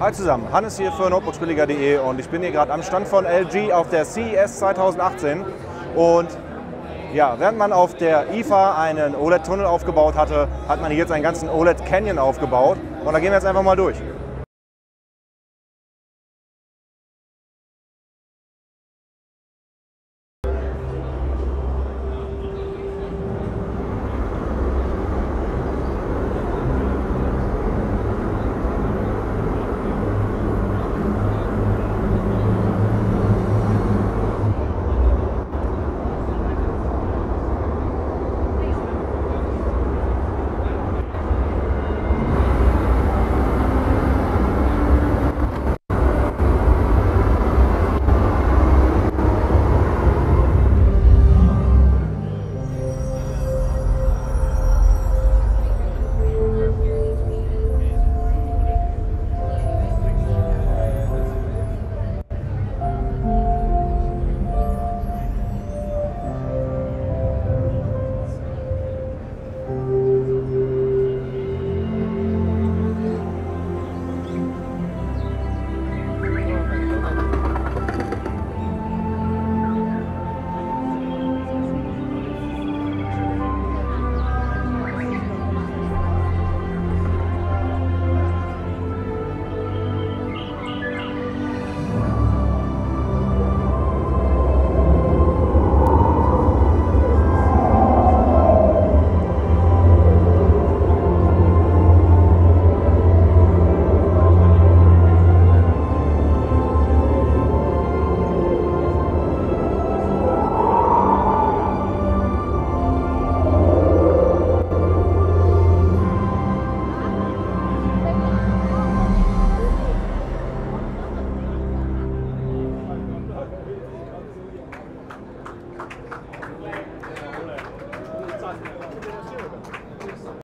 Hi zusammen, Hannes hier für notebooksbilliger.de und ich bin hier gerade am Stand von LG auf der CES 2018 und ja, während man auf der IFA einen OLED-Tunnel aufgebaut hatte, hat man hier jetzt einen ganzen OLED-Canyon aufgebaut und da gehen wir jetzt einfach mal durch.